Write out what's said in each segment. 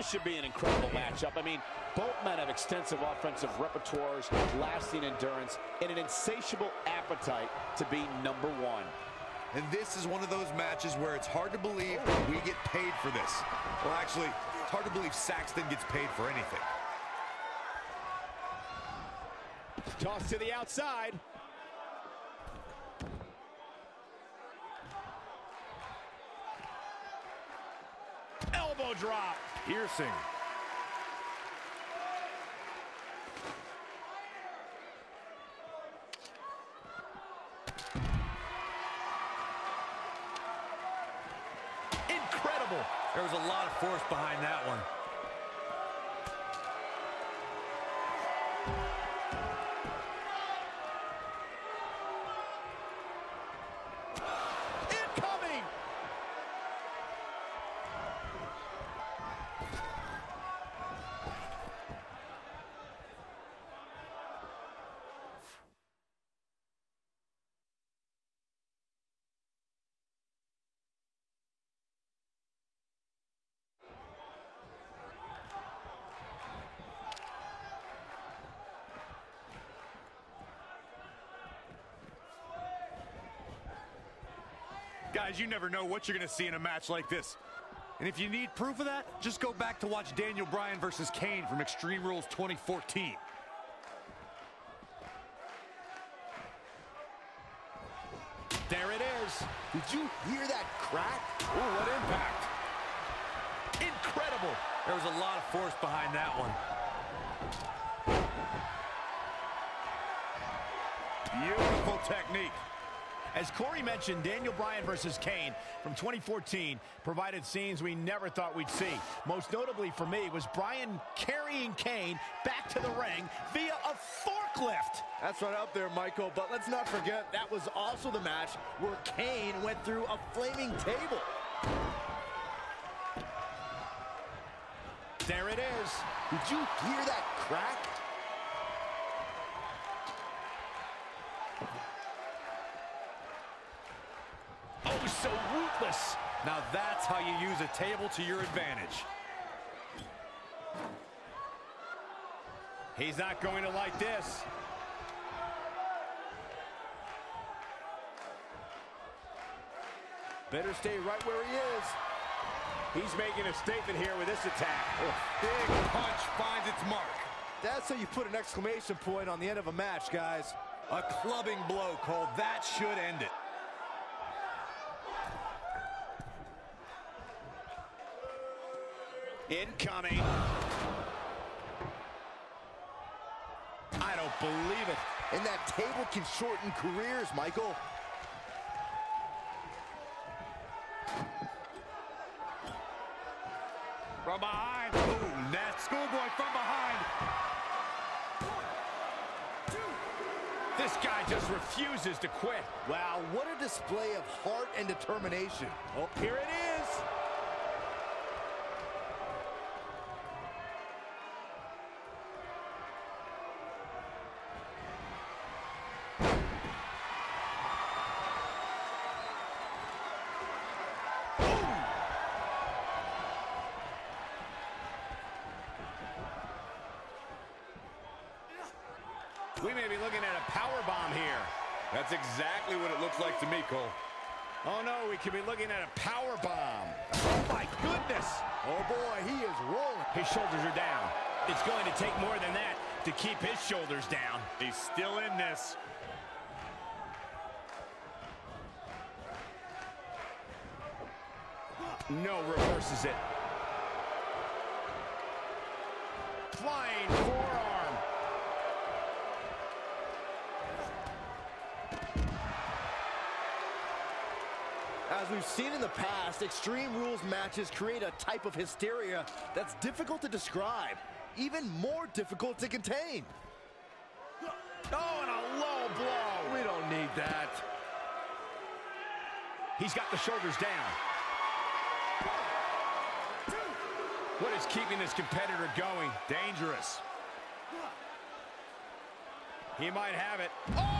This should be an incredible matchup. I mean, both men have extensive offensive repertoires, lasting endurance, and an insatiable appetite to be number one. And this is one of those matches where it's hard to believe we get paid for this. Well, actually, it's hard to believe Saxton gets paid for anything. Toss to the outside. Elbow drop. Piercing. Incredible. There was a lot of force behind that one. Incoming. Guys, you never know what you're going to see in a match like this. And if you need proof of that, just go back to watch Daniel Bryan versus Kane from Extreme Rules 2014. There it is. Did you hear that crack? Ooh, what impact. Incredible. There was a lot of force behind that one. Beautiful technique. As Corey mentioned, Daniel Bryan versus Kane from 2014 provided scenes we never thought we'd see. Most notably for me was Bryan carrying Kane back to the ring via a forklift. That's right up there, Michael. But let's not forget, that was also the match where Kane went through a flaming table. There it is. Did you hear that crack? So ruthless. Now that's how you use a table to your advantage. He's not going to like this. Better stay right where he is. He's making a statement here with this attack. Big punch finds its mark. That's how you put an exclamation point on the end of a match, guys. A clubbing blow called That Should End It. Incoming. I don't believe it. And that table can shorten careers, Michael. From behind. Ooh, net schoolboy from behind. This guy just refuses to quit. Wow, what a display of heart and determination. Oh, here it is. We may be looking at a power bomb here. That's exactly what it looks like to me, Cole. Oh no, we could be looking at a power bomb. Oh my goodness! Oh boy, he is rolling. His shoulders are down. It's going to take more than that to keep his shoulders down. He's still in this. No, reverses it. Flying As we've seen in the past, Extreme Rules matches create a type of hysteria that's difficult to describe, even more difficult to contain. Oh, and a low blow. We don't need that. He's got the shoulders down. What is keeping this competitor going? Dangerous. He might have it. RKO!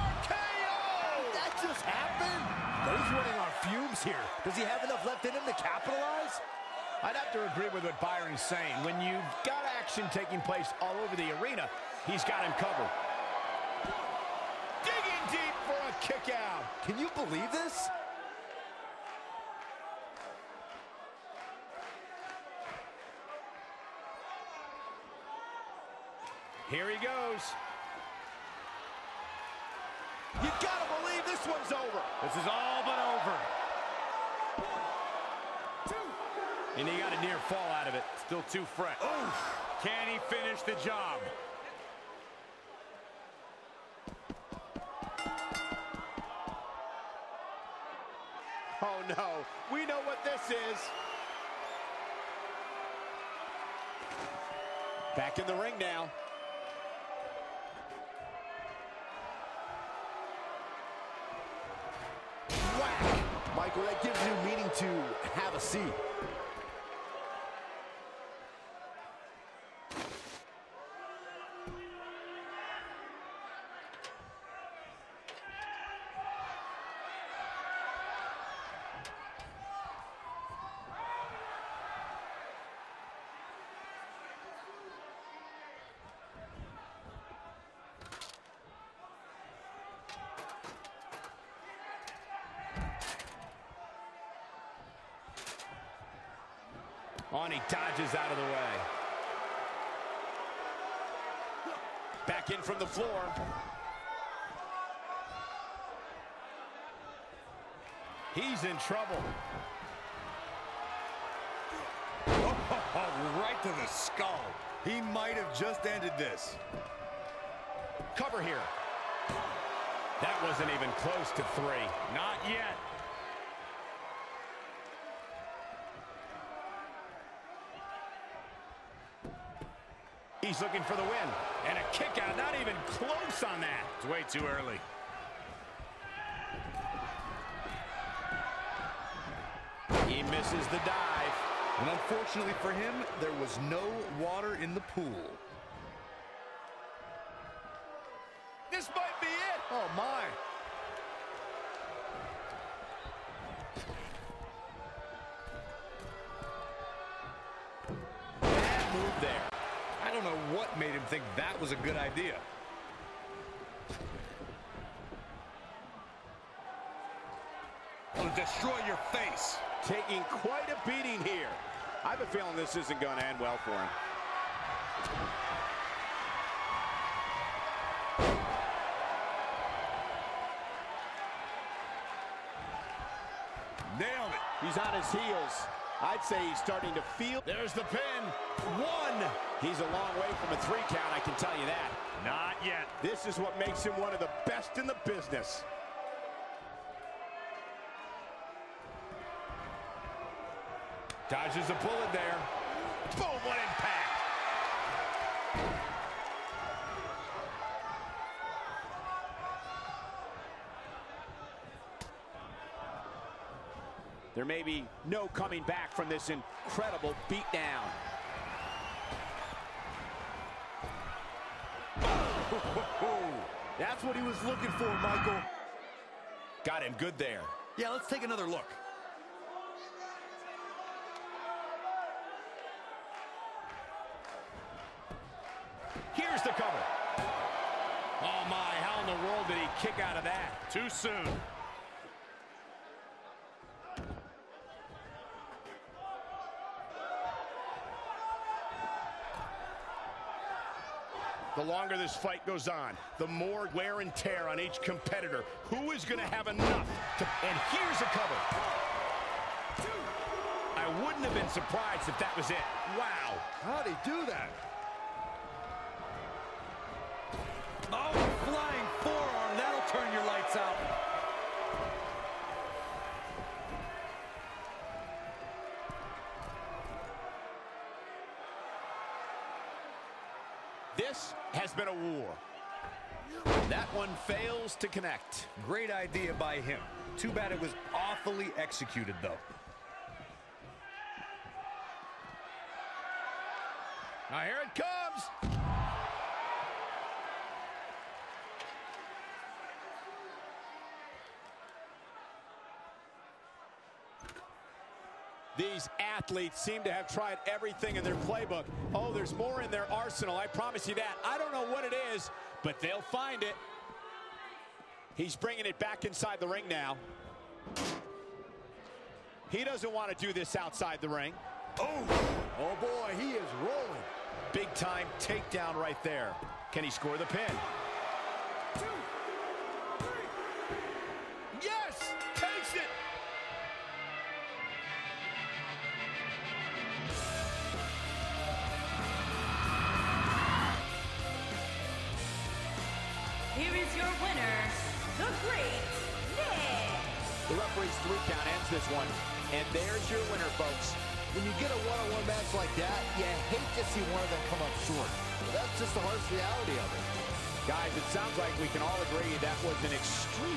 Just happened? He's running on fumes here. Does he have enough left in him to capitalize? I'd have to agree with what Byron's saying. When you've got action taking place all over the arena, he's got him covered. Digging deep for a kick out. Can you believe this? Here he goes. You gotta this one's over. This is all but over. And he got a near fall out of it. Still too fresh. Can he finish the job? Oh no, we know what this is. Back in the ring now. Michael, that gives you meaning to have a seat. On, he dodges out of the way. Back in from the floor. He's in trouble. Oh, right to the skull. He might have just ended this. Cover here. That wasn't even close to three. Not yet. He's looking for the win. And a kick out, not even close on that. It's way too early. He misses the dive. And unfortunately for him, there was no water in the pool. This might be it. Oh, my. Bad move there. I don't know what made him think that was a good idea. It'll destroy your face. Taking quite a beating here. I have a feeling this isn't going to end well for him. Nailed it. He's on his heels. I'd say he's starting to feel. There's the pin. One. He's a long way from a three count, I can tell you that. Not yet. This is what makes him one of the best in the business. Dodges a bullet there. Boom, what impact. There may be no coming back from this incredible beatdown. That's what he was looking for, Michael. Got him good there. Yeah, let's take another look. Here's the cover. Oh my, how in the world did he kick out of that? Too soon. The longer this fight goes on, the more wear and tear on each competitor. Who is going to have enough? To... And here's a cover. I wouldn't have been surprised if that was it. Wow. How'd he do that? That one fails to connect. Great idea by him. Too bad it was awfully executed, though. Now here it comes. These athletes seem to have tried everything in their playbook. Oh, there's more in their arsenal, I promise you that. I don't know what it is, but they'll find it. He's bringing it back inside the ring now. He doesn't want to do this outside the ring. Oh, oh boy, he is rolling. Big time takedown right there. Can he score the pin? Your winner, the Great Nick. The referee's three count ends this one. And there's your winner, folks. When you get a one-on-one -on -one match like that, you hate to see one of them come up short. But that's just the harsh reality of it. Guys, it sounds like we can all agree that was an extreme